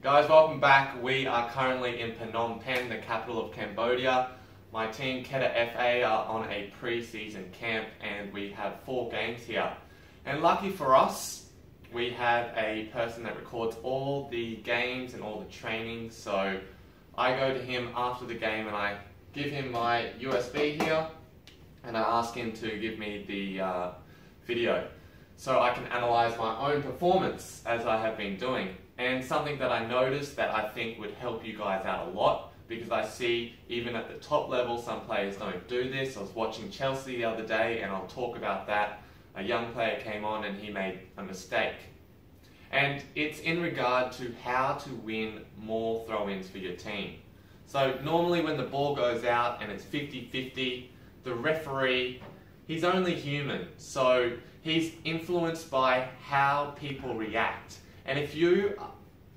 Guys, welcome back. We are currently in Phnom Penh, the capital of Cambodia. My team, Kedah FA, are on a pre-season camp and we have four games here. And lucky for us, we have a person that records all the games and all the training. So I go to him after the game and I give him my USB here and I ask him to give me the uh, video so I can analyze my own performance as I have been doing. And something that I noticed that I think would help you guys out a lot because I see even at the top level some players don't do this. I was watching Chelsea the other day and I'll talk about that. A young player came on and he made a mistake. And it's in regard to how to win more throw-ins for your team. So normally when the ball goes out and it's 50-50, the referee, he's only human. So he's influenced by how people react. And if you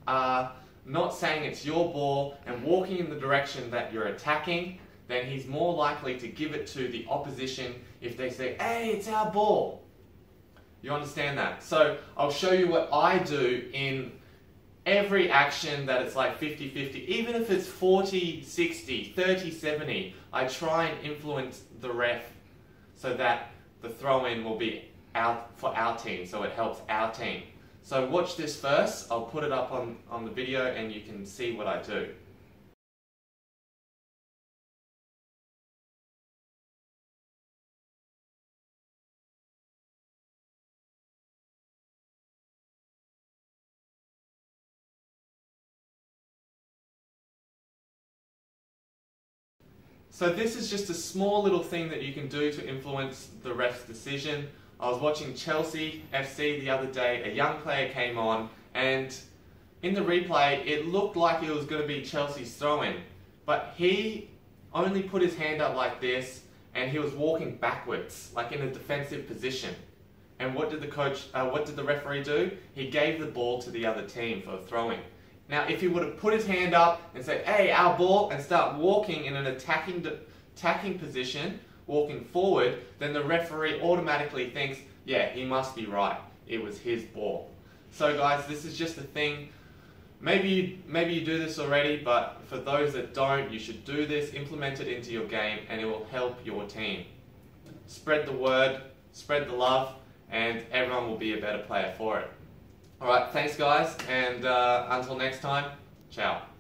are not saying it's your ball and walking in the direction that you're attacking, then he's more likely to give it to the opposition if they say, hey, it's our ball. You understand that? So I'll show you what I do in every action that it's like 50-50, even if it's 40-60, 30-70, I try and influence the ref so that the throw-in will be out for our team, so it helps our team. So watch this first. I'll put it up on, on the video and you can see what I do. So this is just a small little thing that you can do to influence the ref's decision. I was watching Chelsea FC the other day, a young player came on and in the replay it looked like it was going to be Chelsea's throw-in but he only put his hand up like this and he was walking backwards like in a defensive position. And what did the coach uh, what did the referee do? He gave the ball to the other team for a throw-in now if he would have put his hand up and said hey our ball and start walking in an attacking attacking position walking forward, then the referee automatically thinks, yeah, he must be right. It was his ball. So guys, this is just a thing. Maybe you, maybe you do this already, but for those that don't, you should do this, implement it into your game, and it will help your team. Spread the word, spread the love, and everyone will be a better player for it. Alright, thanks guys, and uh, until next time, ciao.